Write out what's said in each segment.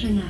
Prochain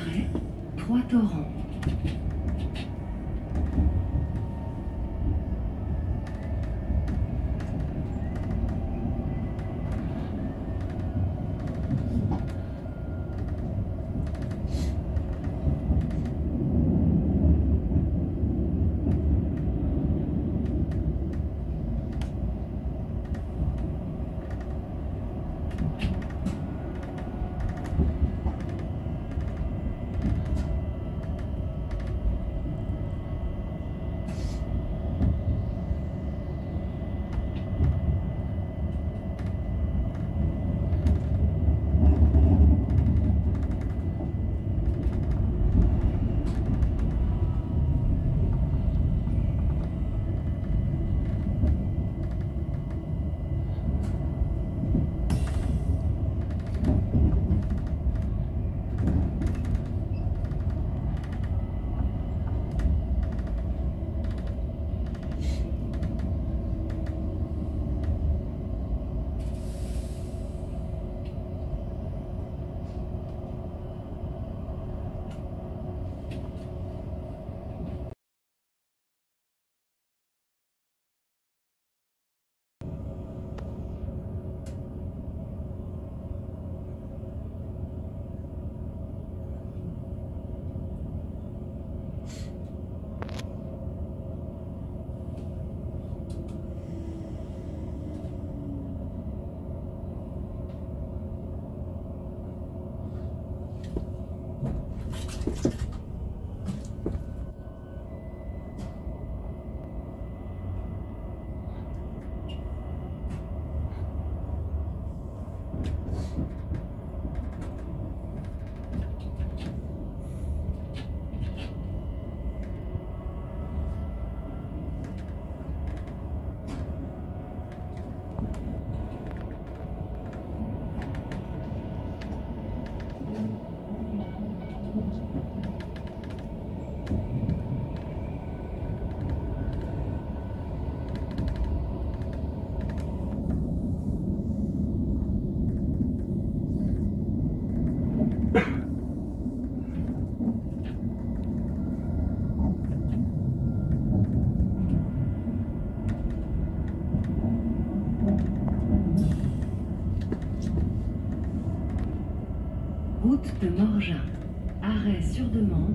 sur demande.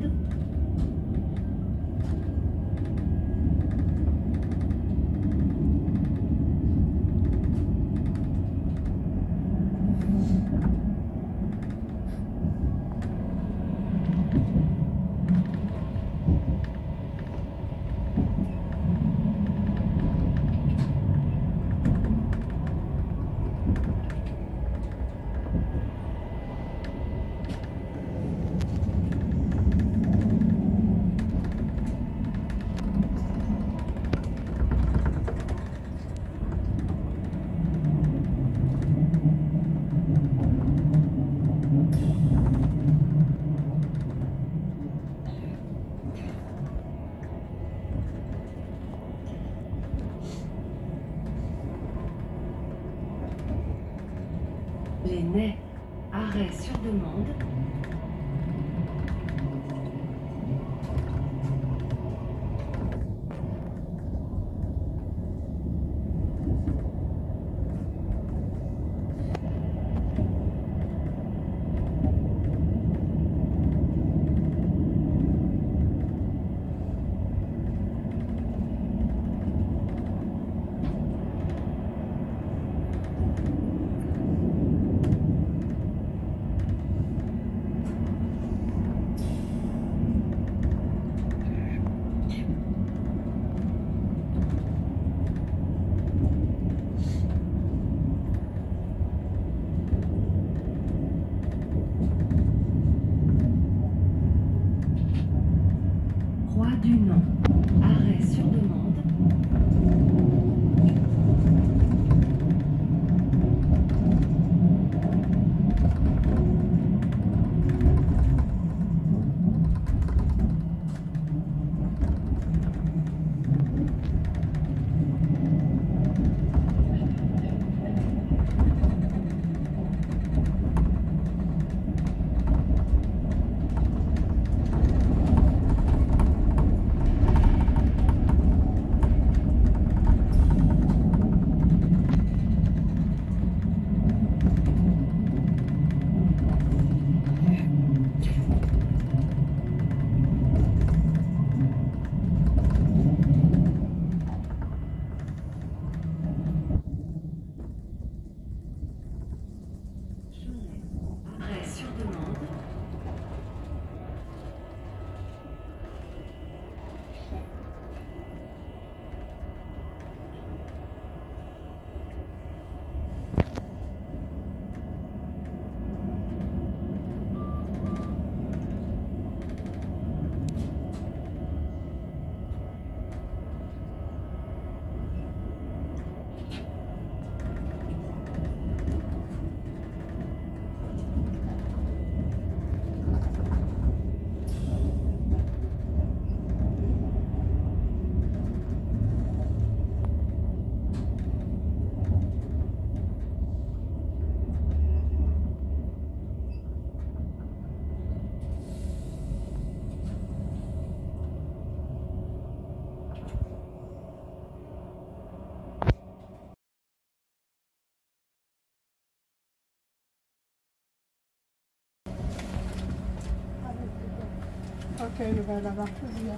Cocktail, weil da macht sie ja.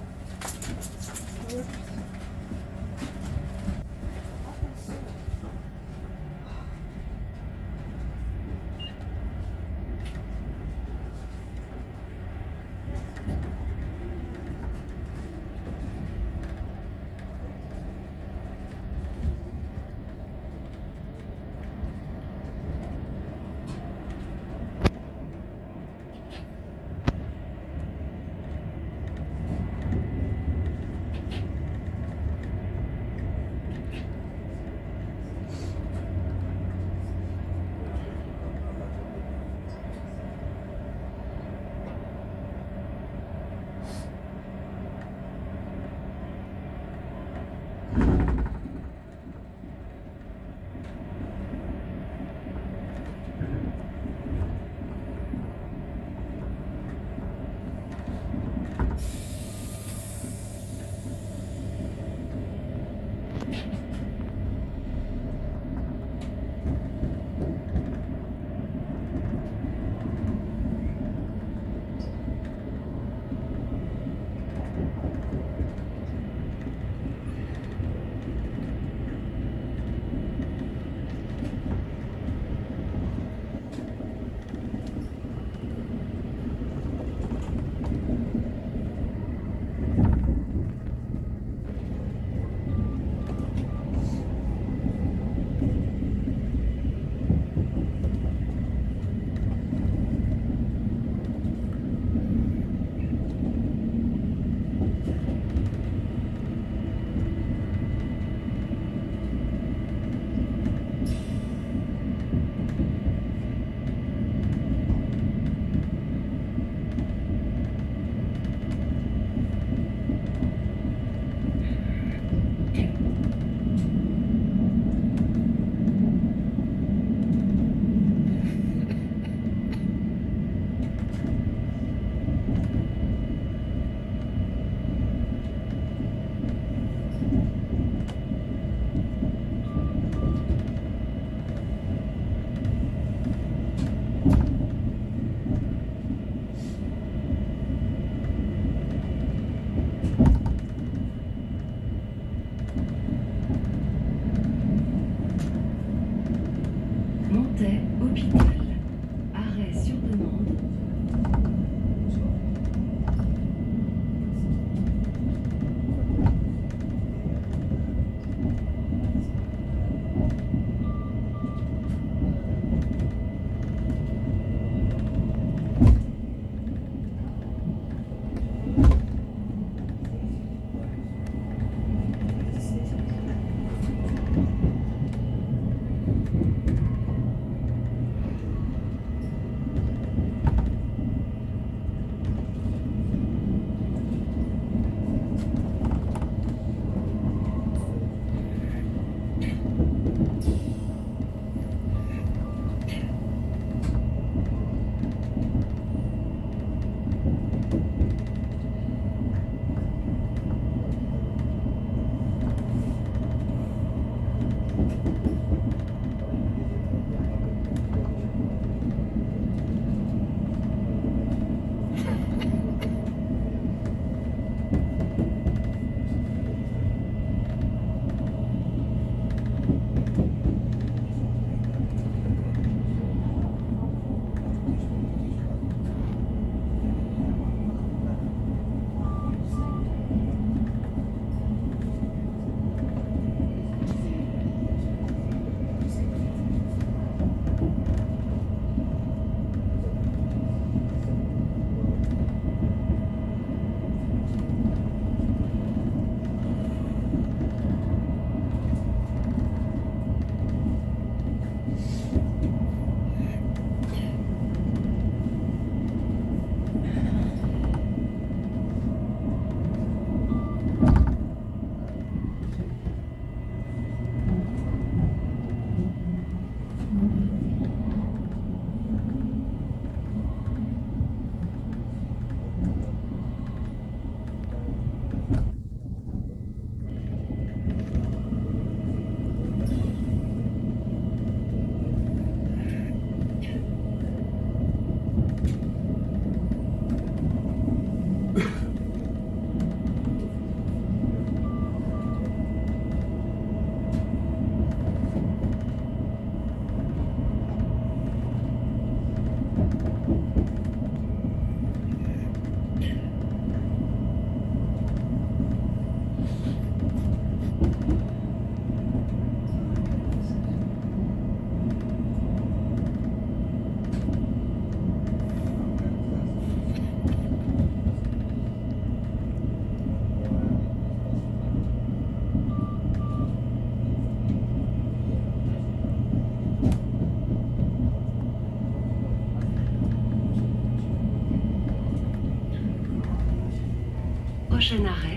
prochaine.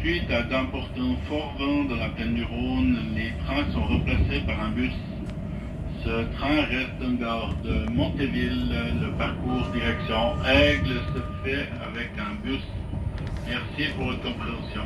Suite à d'importants forts vents dans la plaine du Rhône, les trains sont replacés par un bus. Ce train reste en gare de Montéville. Le parcours direction Aigle se fait avec un bus. Merci pour votre compréhension.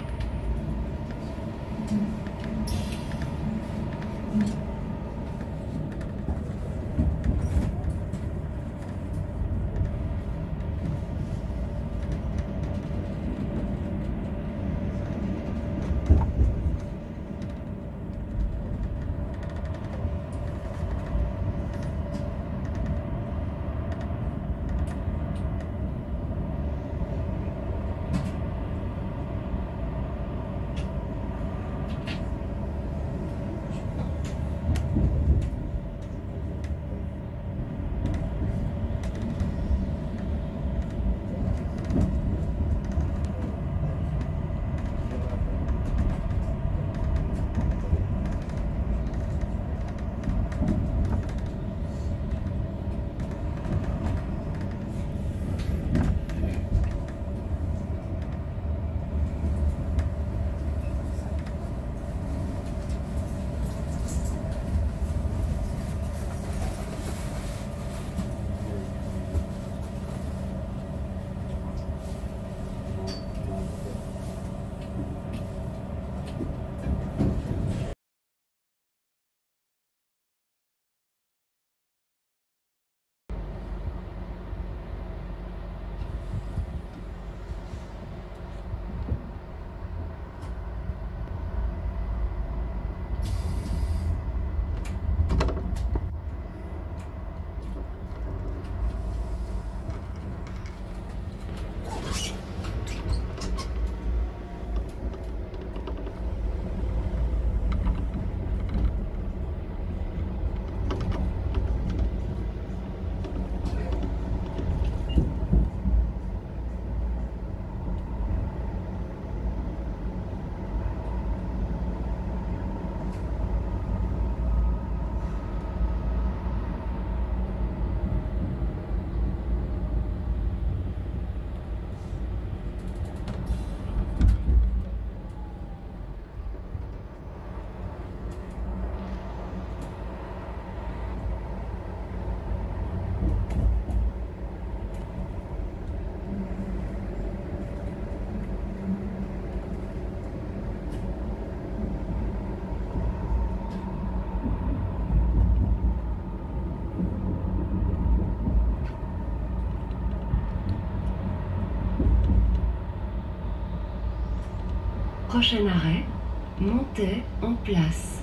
Prochain arrêt, montez en place.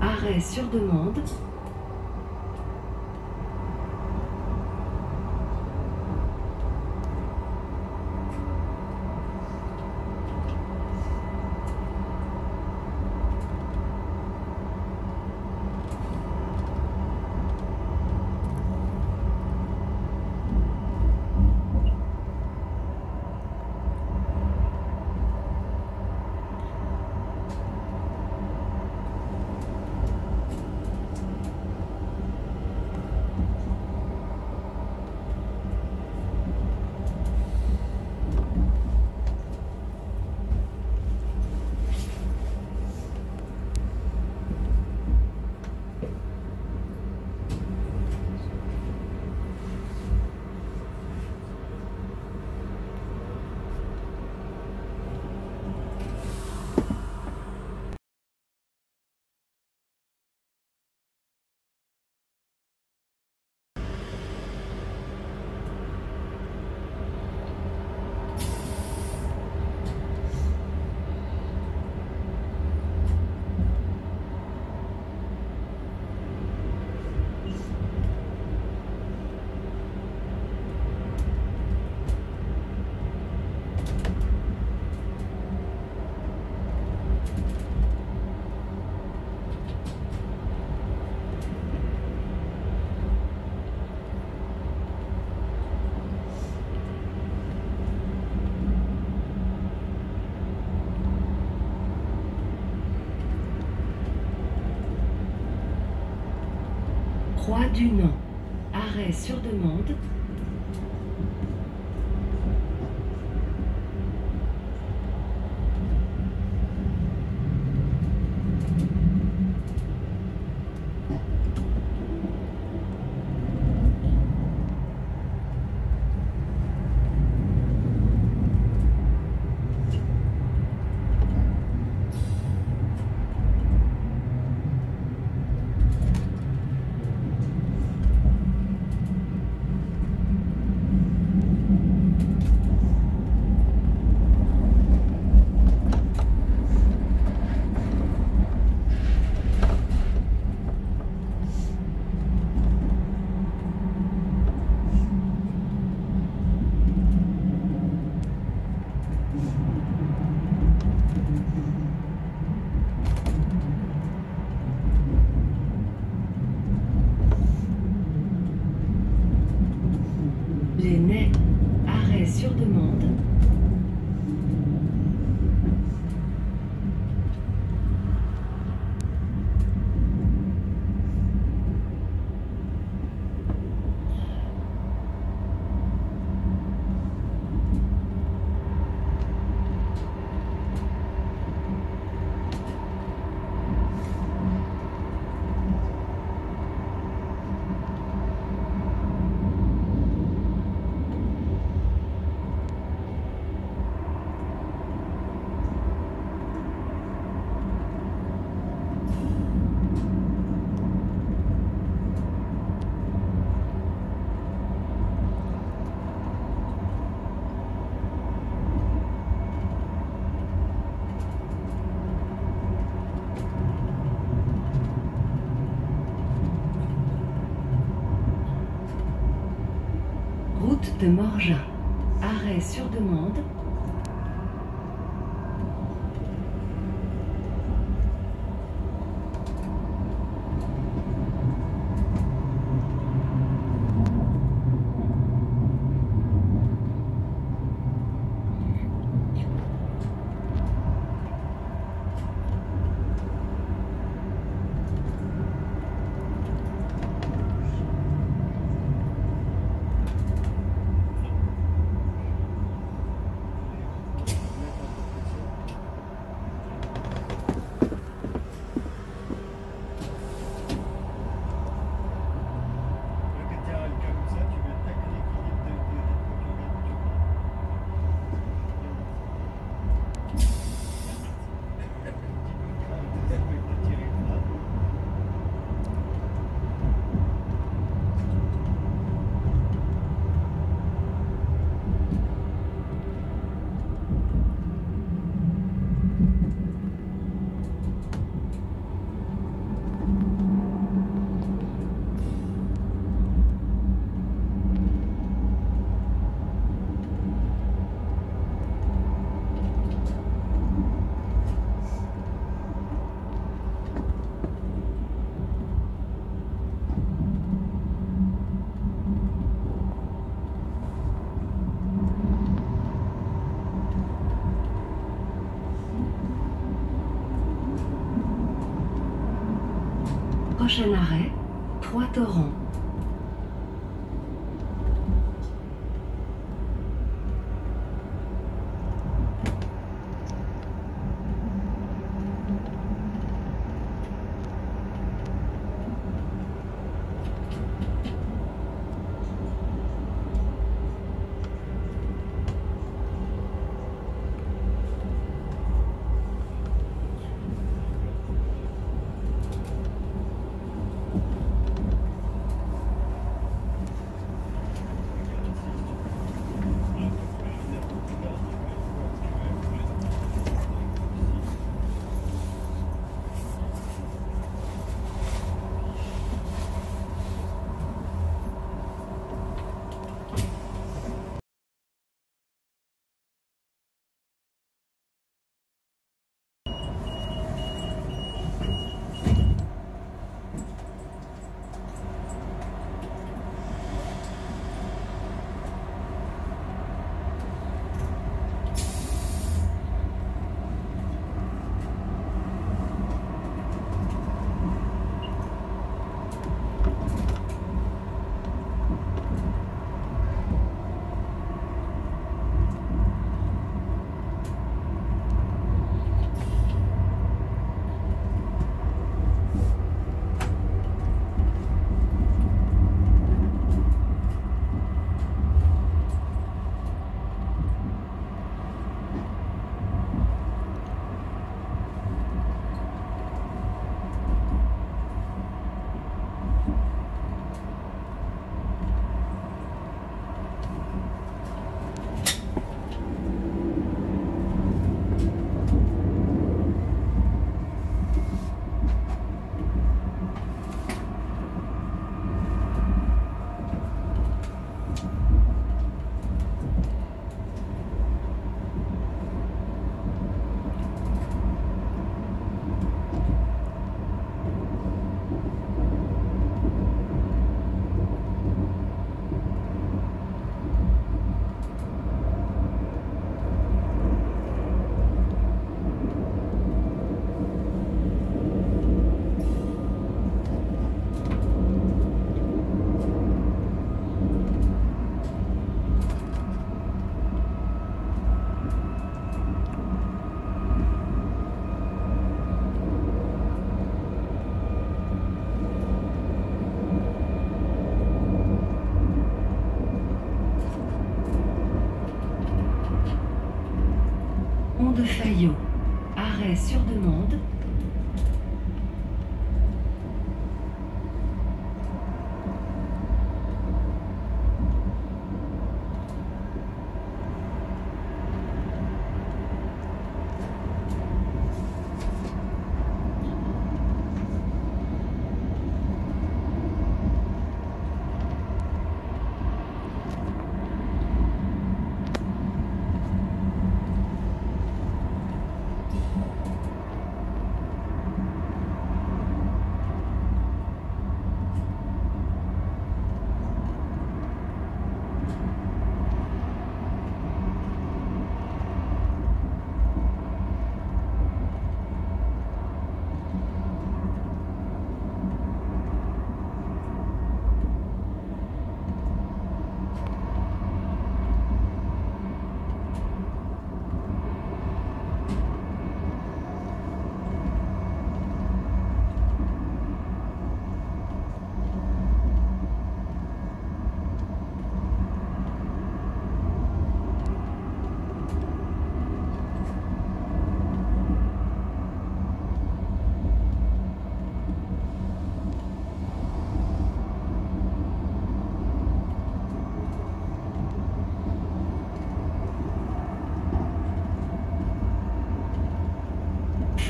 Arrêt sur demande. Croix du Nom. Arrêt sur demande. De Morgin. Arrêt sur demande. Prochain arrêt, Trois-Torrents.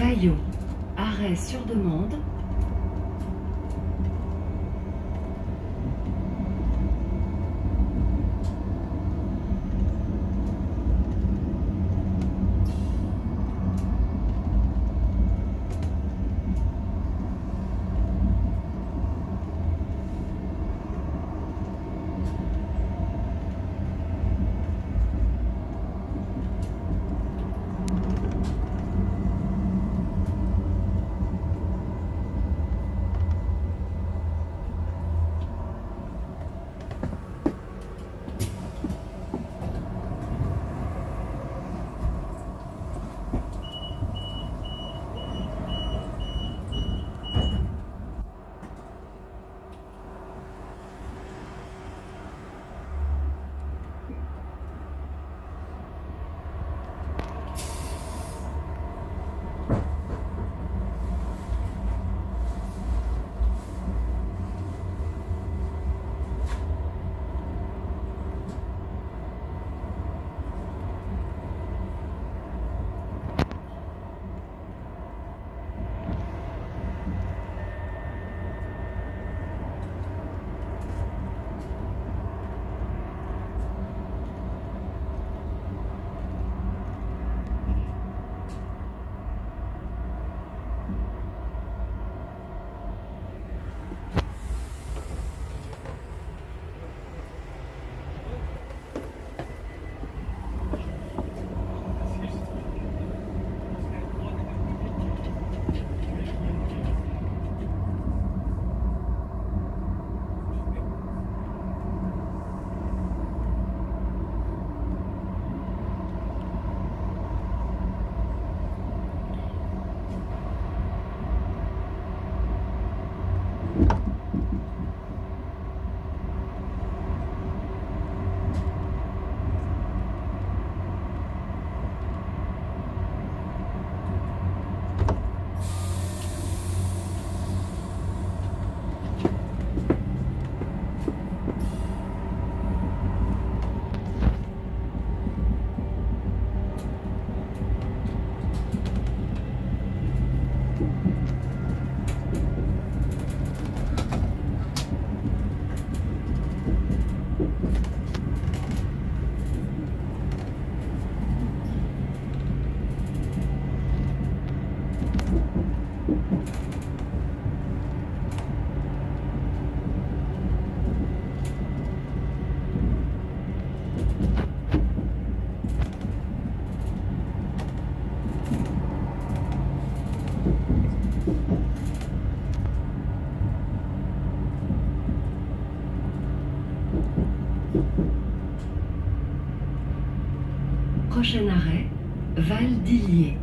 Fayot. Arrêt sur demande. Prochain arrêt, Val d'Illier.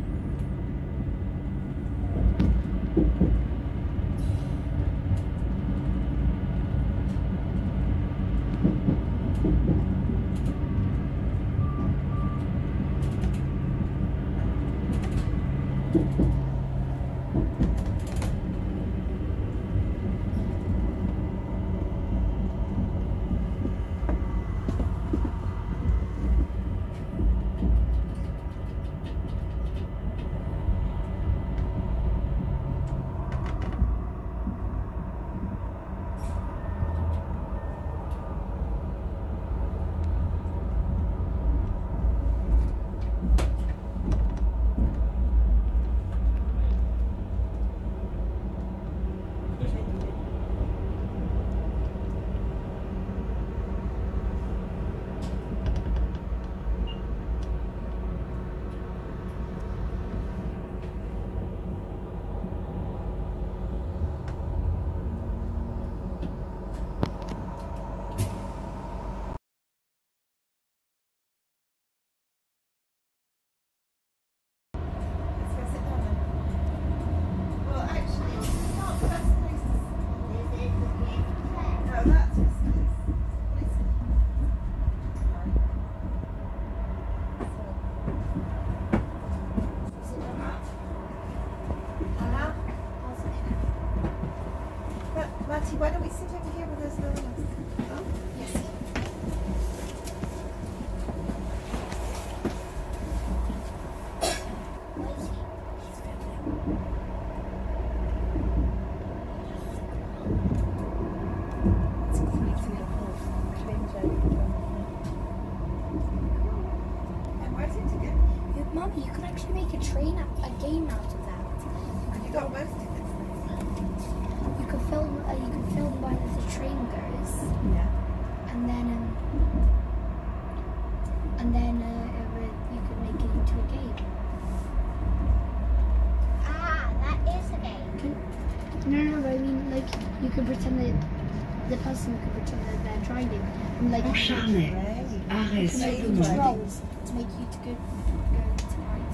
You could pretend that the person could pretend that they're driving, and like, En Charnay. Great. Arrêt you sur can make demande. controls to make you to go, go to right.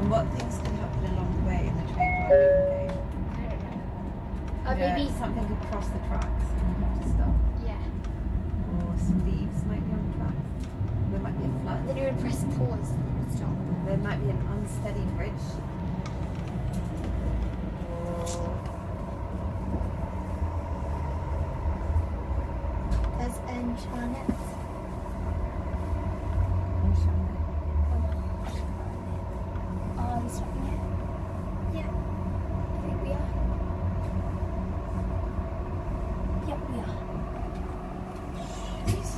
And what things can happen along the way in the train driving game? I don't know. Uh, Yeah, maybe, something could cross the tracks and you have to stop. yeah. Or some leaves might be on the tracks. There might be a flood. Then you would press pause and stop. There might be an unsteady bridge. It's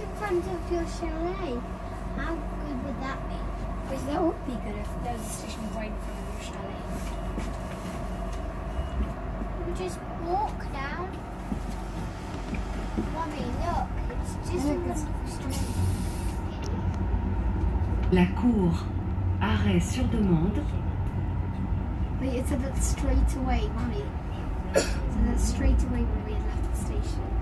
in front of your chalet. How good would that be? Because that would be good if there was a station right in front of your chalet. Just walk down. Mommy, look. It's just your chalet. La cour. Arrêt sur demande. Wait, it said that straight away, mommy. It said that straight away when we left the station.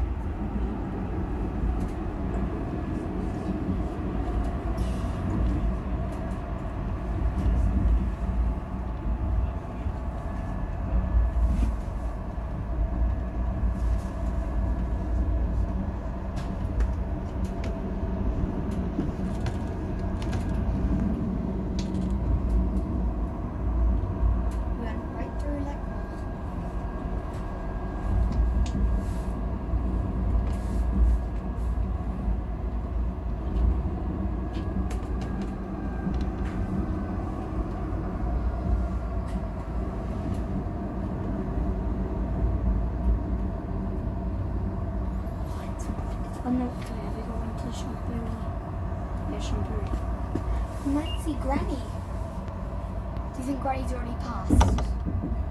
You already passed? Oh,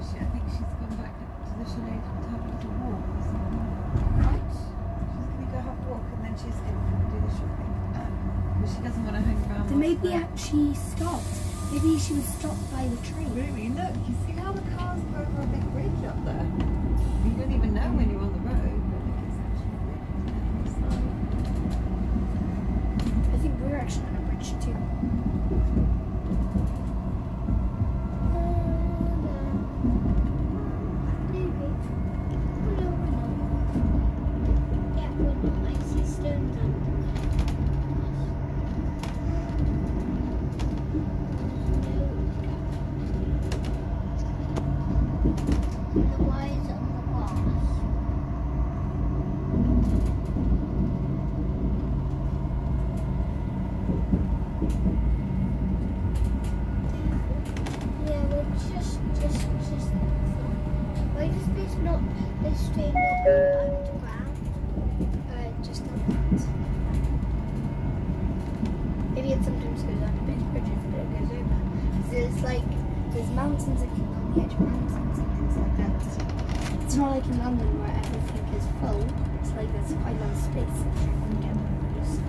she, I think she's gone back to the chalet to have a little walk. Right. She's going to go have a walk and then she's going to do the shopping. Um, but she doesn't want to hang around. Then maybe the- actually stopped. Maybe she was stopped by the train. Really, look, you see how the cars go over a big bridge up there? You don't even know when you're on the road, but look, it's actually a bridge on the other side. I think we're actually on a bridge too. Yeah, we're not. I see stones The wires on the grass. Yeah, we're just, just, just. Why does this not, this train not go underground? Uh, just not that. Maybe it sometimes goes under big bridges, but it goes over. 'Cause There's like, there's mountains that can on the edge of mountains and things like that. It's not like in London where everything is full. It's like there's quite a lot of space you can just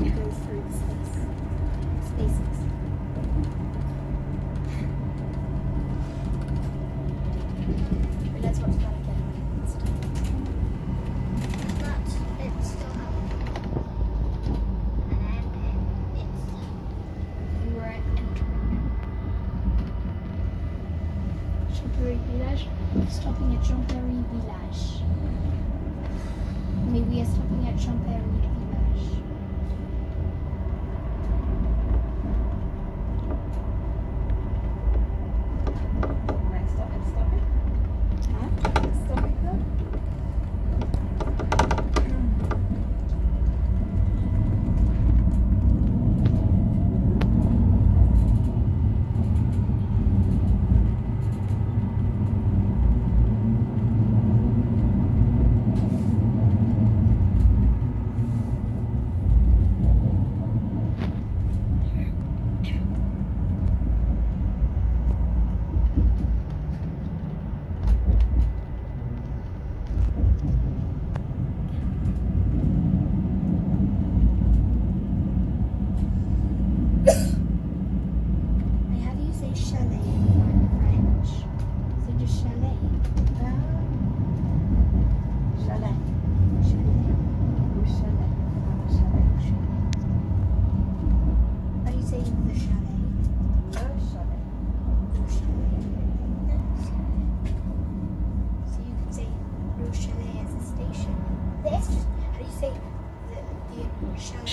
you go through the space. Spaces.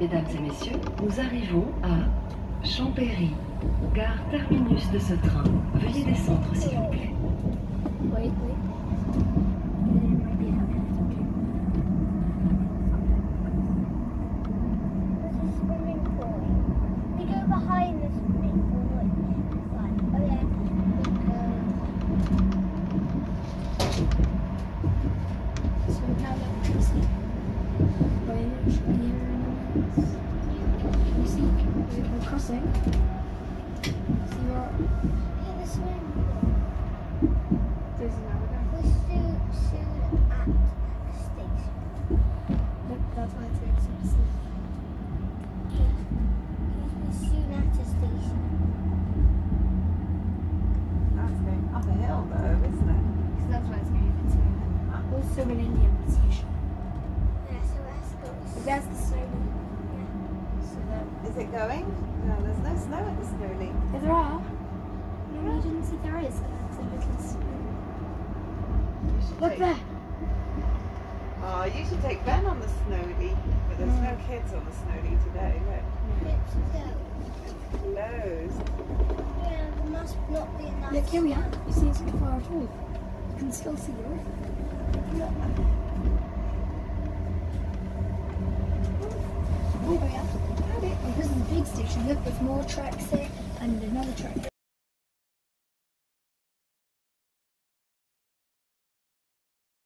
Mesdames et messieurs, nous arrivons à Champéry, gare terminus de ce train. Veuillez descendre s'il vous plaît. Oui, oui.